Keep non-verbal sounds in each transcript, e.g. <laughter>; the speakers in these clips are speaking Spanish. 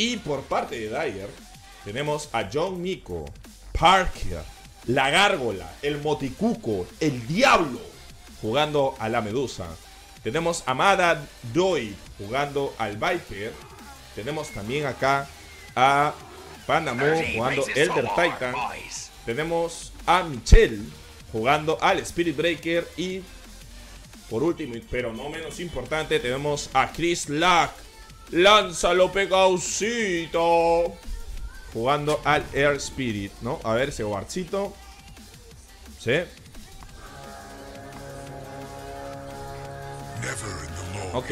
Y por parte de Dyer, tenemos a John Miko, Parker, la gárgola, el moticuco, el diablo, jugando a la medusa. Tenemos a Mada Doi jugando al Viper. Tenemos también acá a Panamo jugando Elder Titan. Tenemos a Michelle jugando al Spirit Breaker. Y por último, pero no menos importante, tenemos a Chris Luck. Lánzalo, pegausito. Jugando al Air Spirit, ¿no? A ver, ese guardcito. ¿Sí? Ok.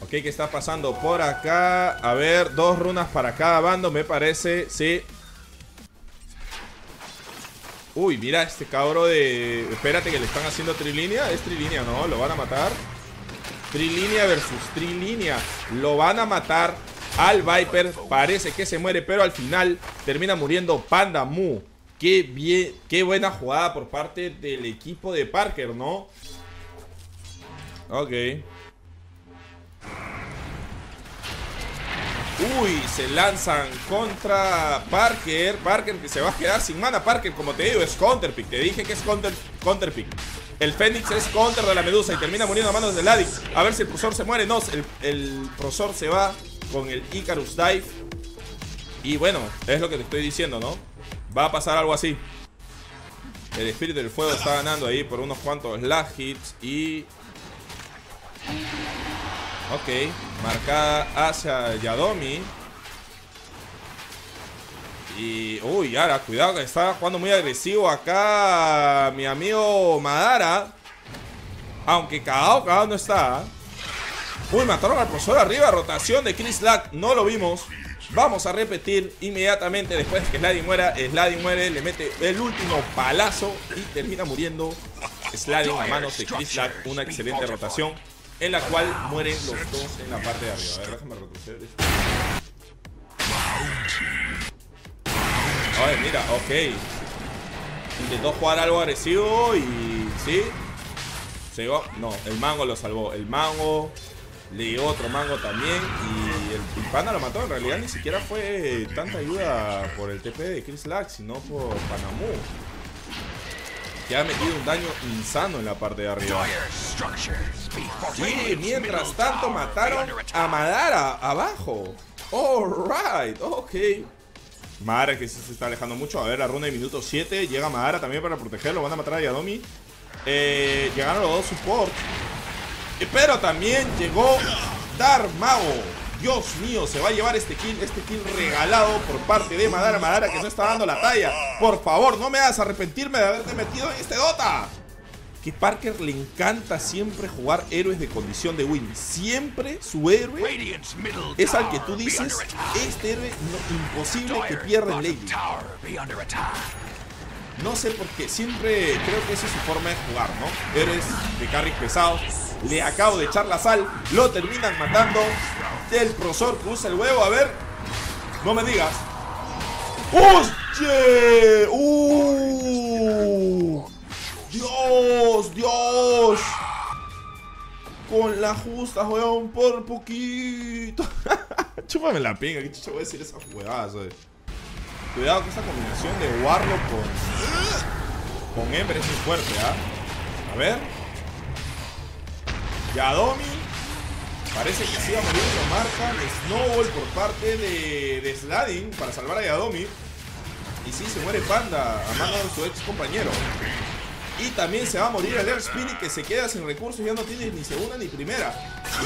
Ok, ¿qué está pasando por acá? A ver, dos runas para cada bando, me parece. Sí. Uy, mira este cabro de... Espérate que le están haciendo trilínea. Es trilínea, ¿no? Lo van a matar. Trilínea versus trilínea. Lo van a matar al Viper. Parece que se muere, pero al final termina muriendo Panda Mu. Qué bien, qué buena jugada por parte del equipo de Parker, ¿no? Ok. Uy, se lanzan contra Parker. Parker que se va a quedar sin mana. Parker, como te digo, es counterpick. Te dije que es counter, counterpick. El Fénix es counter de la Medusa y termina muriendo a manos de Ladi. A ver si el profesor se muere. No, el, el se va con el Icarus Dive. Y bueno, es lo que te estoy diciendo, ¿no? Va a pasar algo así. El espíritu del fuego está ganando ahí por unos cuantos lag hits y... Ok, marcada hacia Yadomi. Y... Uy, ahora, cuidado que está jugando muy agresivo acá mi amigo Madara. Aunque cagado, cagado no está. Uy, mataron al profesor arriba, rotación de Chris Lack, no lo vimos. Vamos a repetir inmediatamente después de que Sladin muera. Sladin muere, le mete el último palazo y termina muriendo Sladin a manos de Chris Lack. Una excelente rotación en la cual mueren los dos en la parte de arriba. A ver, déjame retroceder esto. A ver, mira, ok. Intentó jugar algo agresivo y... ¿Sí? Se llevó... No, el mango lo salvó. El mango le dio otro mango también y el, pana lo mató. En realidad ni siquiera fue tanta ayuda por el TP de Chris Lack, sino por Panamu. Que ha metido un daño insano en la parte de arriba. Y mientras tanto mataron a Madara abajo. Alright, ok. Madara que se está alejando mucho. A ver, la runa de minuto 7. Llega Madara también para protegerlo. Van a matar a Yadomi. Eh, llegaron los dos support. Pero también llegó Darmago. Dios mío, se va a llevar este kill, este kill regalado por parte de Madara Madara que no está dando la talla. Por favor, no me hagas arrepentirme de haberte metido en este Dota. Que Parker le encanta siempre jugar héroes de condición de win. Siempre su héroe es al que tú dices, este héroe no, imposible que pierda en ley. No sé por qué, siempre creo que esa es su forma de jugar, ¿no? Héroes de carries pesados le acabo de echar la sal. Lo terminan matando. El profesor usa el huevo. A ver. No me digas. ¡Uh! ¡Dios! ¡Dios! Con la justa, weón, por poquito. <laughs> Chúpame la pinga, ¿qué chucha voy a decir esa jugada, Cuidado con esa combinación de Warlock con. Con Ember es fuerte, ¿ah? A ver. Yadomi Parece que sí va a morir, lo marcan Snowball por parte de, de Sladin para salvar a Yadomi. Y sí, se muere Panda a mano de su ex compañero. Y también se va a morir el Air Spirit que se queda sin recursos, ya no tiene ni segunda ni primera.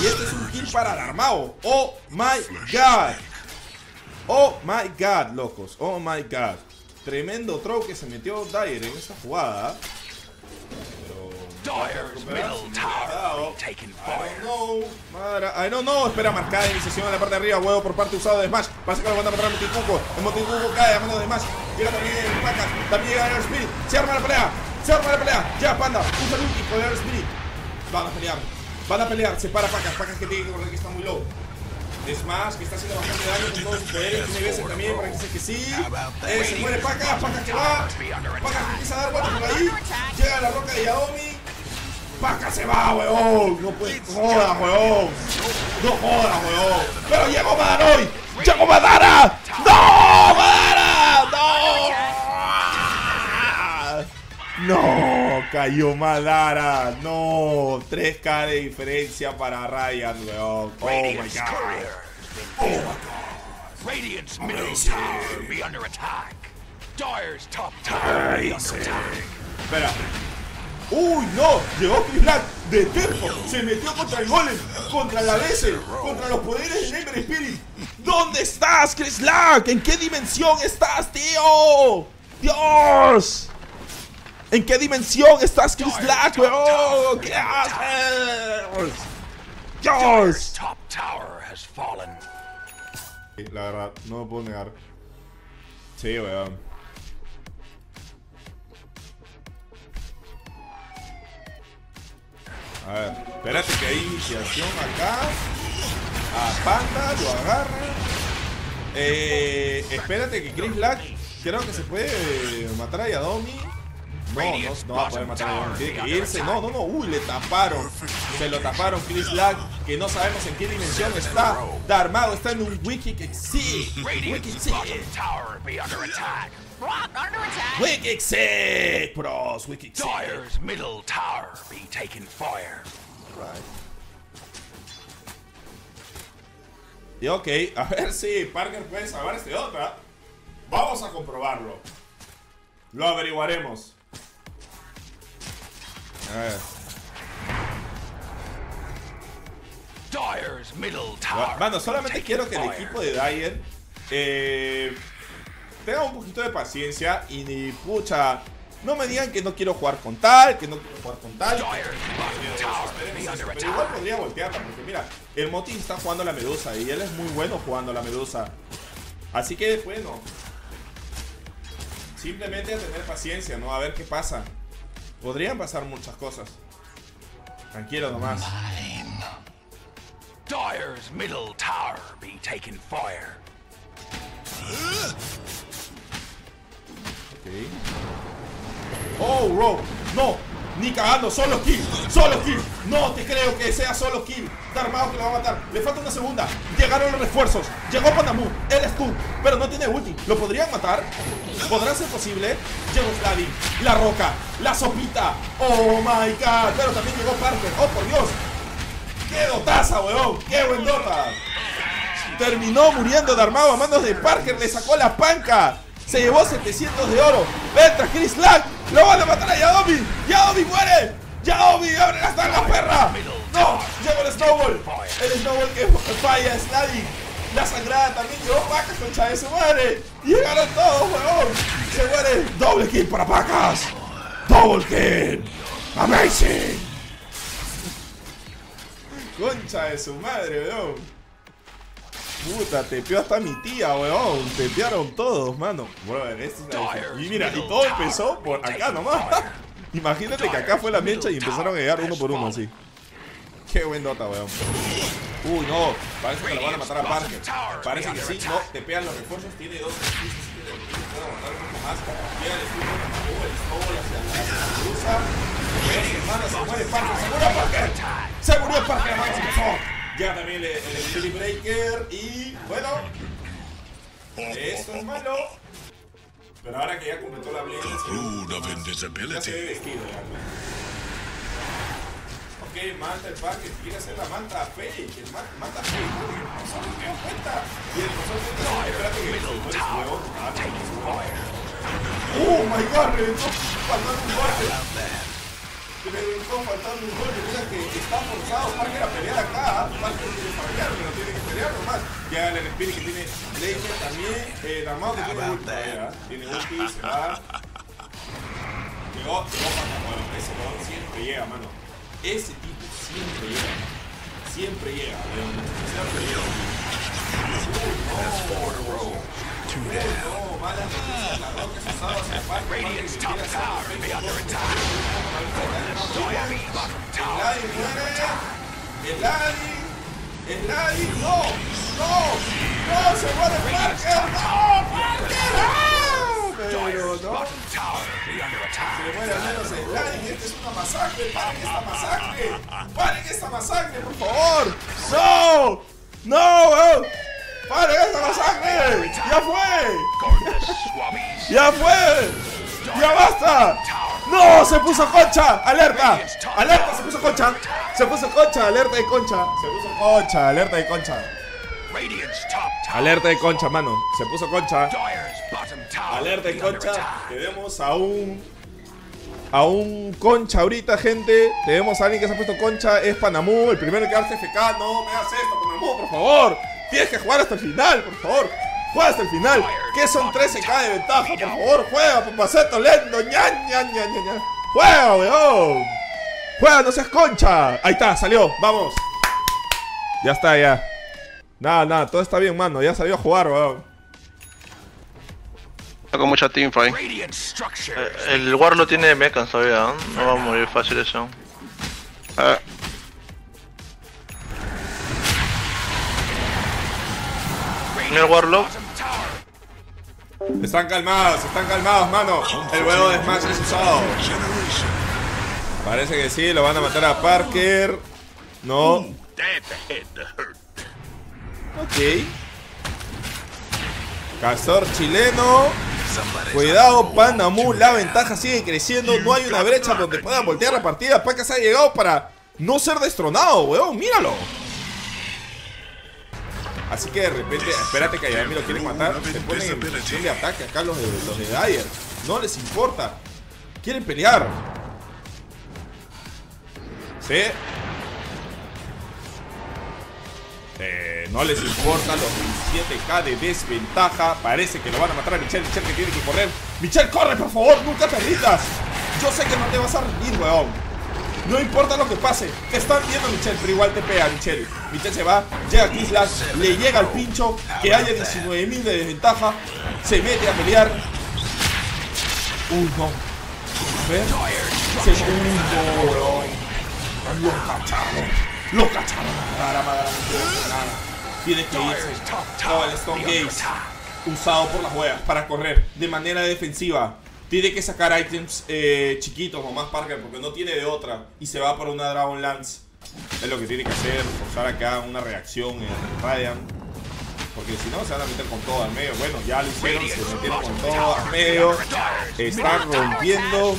Y este es un kill para Alarmao. Oh my god. Oh my god, locos. Oh my god. Tremendo throw que se metió Dyer en esta jugada. Dyer's middle tower taken fire. I don't know. Madre, I don't know. Espera, marcada iniciación en la parte de arriba. Huevo por parte usado de Smash. Pasa que lo van a matar a Moticuco. El Moticuco cae a mano de Smash. Llega también el Pacas. También llega el Spirit. Se arma la pelea. Se arma la pelea. Ya, panda. Usa el ulti con el Spirit. Van a pelear. Van a pelear. Se para Pacas. Pacas que tiene que correr que está muy low. Smash que está haciendo bastante daño con todos sus poderes. Tiene veces también para que se que sí. Eh, se muere Pacas. Pacas que va. Pacas que empieza a dar vueltas por ahí. Llega la roca de Yaomi. Paca se va, weón. No puede. Joda, weón. No joda, weón. Pero llegó Madara hoy. ¡Llegó Madara! ¡No! ¡Madara! ¡No! No, cayó Madara. No, 3K de diferencia para Ryan, weón. Oh my god. Oh my god. Radiant's middle tower be under attack. Dyer's top tower be under attack. Espera. ¡Uy, no! Llegó Chris Black de tiempo. Se metió contra el golem, contra la Bessel, contra los poderes de Ember Spirit. ¿Dónde estás, Chris Black? ¿En qué dimensión estás, tío? ¡Dios! ¿En qué dimensión estás, Chris Black, weón? ¿Qué haces? ¡Dios! top tower has fallen. La verdad, no me puedo negar. Sí, weón. A ver, espérate que hay iniciación acá. A Panda, lo agarra. Eh, espérate que Chris Black creo que se puede matar a Yadomi. No, no, no va a poder matar a Yadomi. Tiene que irse. No, no, no. Uy, le taparon. Se lo taparon Chris Black. Que no sabemos en qué dimensión está. Darmado está en un Wiki Exit. Wiki Radiant's Rock under attack. Wiki Exit, bros. Wiki Exit. Dyer's middle tower be taking fire. Right. Y ok, a ver <laughs> si Parker puede salvar este otra. Vamos a comprobarlo. Lo averiguaremos. A ver. Dyer's middle tower. Mano, solamente quiero que el equipo de Dyer eh, tenga un poquito de paciencia y ni pucha. No me digan que no quiero jugar con tal, que no quiero jugar con tal. Pero igual podría voltearla, porque mira, el Moti está jugando a la medusa y él es muy bueno jugando a la medusa. Así que, bueno. Simplemente a tener paciencia, ¿no? A ver qué pasa. Podrían pasar muchas cosas. Tranquilo nomás. Dyer's middle tower be taking fire. <gasps> Oh, bro. No. Ni cagando. Solo kill. Solo kill. No te creo que sea solo kill. Está armado que lo va a matar. Le falta una segunda. Llegaron los refuerzos. Llegó Panamú. Él es tú. Pero no tiene ulti. ¿Lo podrían matar? ¿Podrá ser posible? Llegó Sladdy. La roca. La sopita. Oh my god. Pero también llegó Parker. Oh, por Dios. ¡Qué dotaza, weón! ¡Qué buen dota! Terminó muriendo de armado a manos de Parker, le sacó la panca. Se llevó 700 de oro. Entra Chris Lack. Lo van a matar a Yadomi. Yadomi muere. Yadomi, abre las tangas, perra. No, llegó el Snowball. El Snowball que falla, Sladdy. La sangrada también llegó Pacas, concha de su madre. Llegaron todos, weón. Se muere. Doble kill para Pacas. Double kill. Amazing. Concha de su madre, weón. Puta, tepeó hasta mi tía, weón. Tepearon todos, mano. Brother, esto es una- Y mira, y todo empezó por acá nomás. <laughs> Imagínate que acá fue la mecha y empezaron a llegar uno por uno así. Qué buen dota, weón. Uy, no. Parece que lo van a matar a Parker. Parece que sí, no. Tepean los refuerzos. Tiene dos skills, así que de repente puede aguantar un poco más. Llega el escudo, el snowball hacia la cruza. Hermano, se muere Parker. Se murió Parker. Se murió Parker, Llega también el, el Breaker. Y bueno. Esto es malo. Pero ahora que ya completó la blade, ya se ve invisibility. vestido ya. Ok, manta el parque, quiere hacer la manta fake, el ma- manta fake, el no se dio cuenta. Y el cuenta, espérate que su huevo. Ah, Oh my god, reventó faltando un golpe. Reventó faltando un golpe, mira que está forzado Parker a pelear acá. Parker no para pero tiene que pelear nomás. Ya el Spirit que tiene Laser también, eh, Damao que tiene ulti ¿eh? tiene ulti, se va. Llegó, llegó Panamá, ese jugador siempre llega, mano. Ese tipo siempre llega. Siempre llega, weón. Siempre llega. No, noticias, la roca es usada hacia Parker, Parker Radiant's que top quiere hacer tower efecto be under sobre- attack. Dyer's bottom El tower Ladi muere. El Ladi. El Ladi. No. No. No. Se muere Parker. No. Parker. Ah, Pero Dyer's no. bottom tower be be under attack. Se le muere al menos Slime. Esta es una masacre. ¡Paren esta masacre! ¡Paren esta masacre, por favor! ¡No! ¡No, weón! ¡Paren esta masacre! ¡Ya fue! ¡Ya fue! ¡Ya basta! ¡No! ¡Se puso concha! ¡Alerta! ¡Alerta! ¡Se puso concha! ¡Se puso concha! ¡Alerta de concha! ¡Se puso concha! ¡Alerta de concha! ¡Alerta de concha, mano! ¡Se puso concha! Alerta under concha. Tenemos a un. A un concha ahorita, gente. Tenemos a alguien que se ha puesto concha. Es Panamú, el primero que hace FK. No me hagas esto, Panamú, por favor. Tienes que jugar hasta el final, por favor. Juega hasta el final. Que son 13k de ventaja, por favor. Juega, papaceto lento. ña, ña, ña, ña, ña. Juega, weón. Juega, no seas concha. Ahí está, salió. Vamos. Ya está, ya. Nada, nada, todo está bien, mano. Ya salió a jugar, weón. Está con mucha teamfight. Eh, El War no tiene mechas todavía, ¿eh? no va a morir fácil eso. Ah, Mira el Warlock. Están calmados, están calmados, mano. El huevo de Smash es usado. Parece que sí, lo van a matar a Parker. No. Ok. Castor chileno. Cuidado, Panamu. La ventaja sigue creciendo. No hay una brecha donde puedan voltear la partida. Pacas ha llegado para no ser destronado, weón. Míralo. Así que de repente, espérate que Ayami lo quieren matar. Se ponen en posición de ataque acá los de, Dyer. No les importa. Quieren pelear. ¿Sí? Eh, no les importa los 27k de desventaja. Parece que lo van a matar a Michelle. Michelle que tiene que correr. Michelle, corre, por favor. Nunca te rindas. Yo sé que no te vas a rendir, weón. No importa lo que pase. Te están viendo Michelle, pero igual te pega Michelle. Michelle se va, llega a Kislas, le llega al pincho, que haya 19.000 de desventaja. Se mete a pelear. Uy, no. A ver. Segundo, weón. Lo cacharon. Lo cacharon. Madara, madara. Tiene que irse. No, el Stone Gaze. Usado por las huevas para correr de manera defensiva. Tiene que sacar items eh, chiquitos más Parker porque no tiene de otra. Y se va por una Dragon Lance. Es lo que tiene que hacer. Forzar a que haga una reacción en Radiant. Porque si no se van a meter con todo al medio. Bueno, ya lo hicieron. Se metieron con todo al medio. Están rompiendo.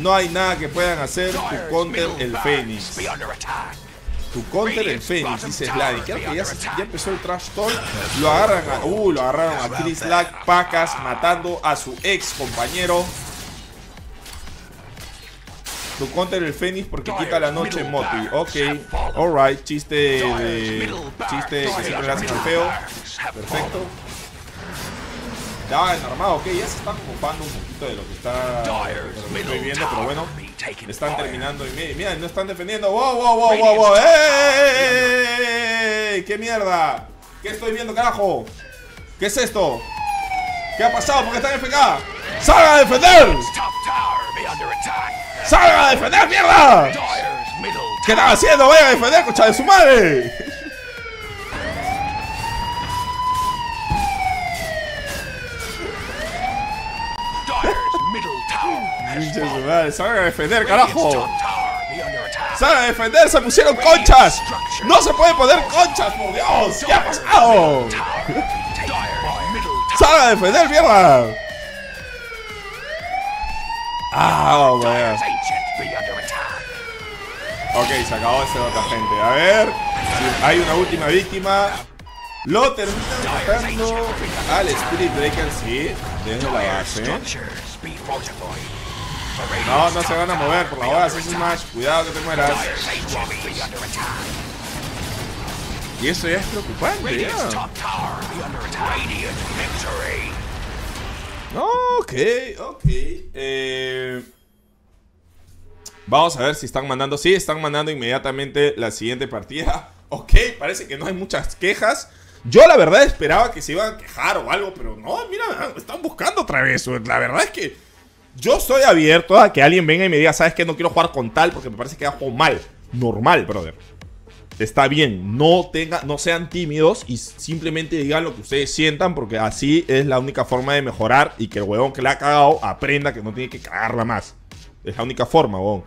No hay nada que puedan hacer. Tu counter el Fénix. Tu counter el Fénix, dice Sladdy. Creo que ya, ya empezó el trash talk. Lo agarran a. Uh, lo agarraron a Chris Lack Pacas matando a su ex compañero. Tu counter el Fénix porque quita la noche en Moti. Ok, alright. Chiste de. Chiste que siempre le hacen al feo. Perfecto. Ya, armado, ok, ya se están ocupando un poquito de lo que está. de lo que estoy viendo, pero bueno. Están terminando y mira, mira, no están defendiendo. ¡Wow, wow, wow, wow, wow! ¡Ey, qué mierda! ¿Qué estoy viendo, carajo? ¿Qué es esto? ¿Qué ha pasado? ¿Por qué están en FK? ¡Salgan a defender! ¡Salgan a defender, mierda! ¿Qué están haciendo? ¡Vayan a defender, concha de su madre! Has Pinche su fallen. madre, ¡Salgan a defender, carajo! ¡Salgan a defender! ¡Se pusieron conchas! ¡No se puede poner conchas, por Dios! ¿Qué ha pasado? ¡Salgan a defender, mierda! ¡Ah! Dyer's ancient be under attack. Ok, se acabó ese otra gente. A ver, hay una última víctima. Lo terminan matando al Spirit Breaker, sí, desde la base. No, no se van a mover, por la hora haces un. Cuidado que te mueras. Y eso ya es preocupante, ya. victory. Ok, ok. Eh, vamos a ver si están mandando. Sí, están mandando inmediatamente la siguiente partida. <laughs> Ok, parece que no hay muchas quejas. Yo la verdad esperaba que se iban a quejar o algo, pero no, mira, están buscando otra vez. La verdad es que yo estoy abierto a que alguien venga y me diga, ¿sabes qué? No quiero jugar con tal porque me parece que ha jugado mal. Normal, brother. está bien. No, tenga, no sean tímidos y simplemente digan lo que ustedes sientan, porque así es la única forma de mejorar y que el huevón que la ha cagado aprenda que no tiene que cagarla más. Es la única forma, huevón.